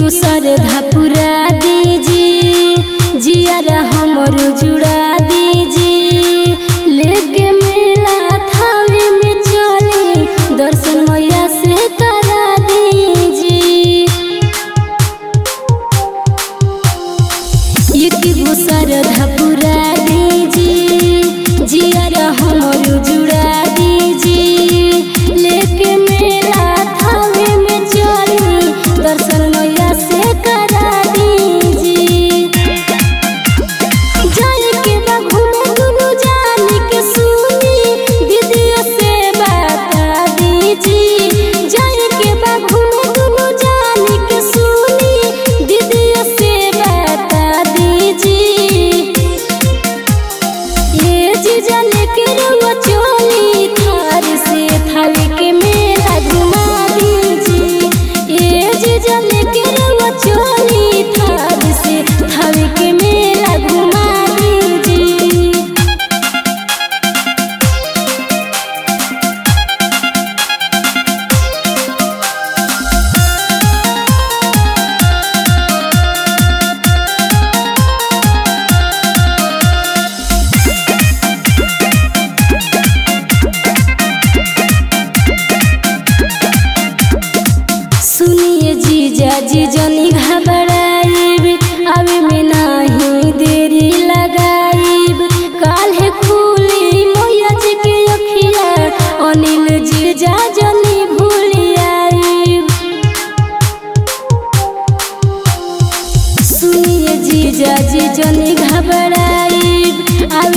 मुसरधा पुरा दीजिए जियारा हमर जुड़ा दीजिए लेके मेला थाली में चले, दर्शन मैया से करा दीजी। एक मुसरधा पुरा दीजी जिया सुनिए जीजा जीजो नी घबराइब अब में नहीं देरी लगाइब। काल है खुली, मोया जी के अखिया, अनिल जीजा, जनी भूली आइब। सुनिए जीजा जीजो नी घबराइब अब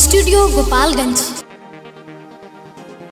स्टुडियो गोपालगंज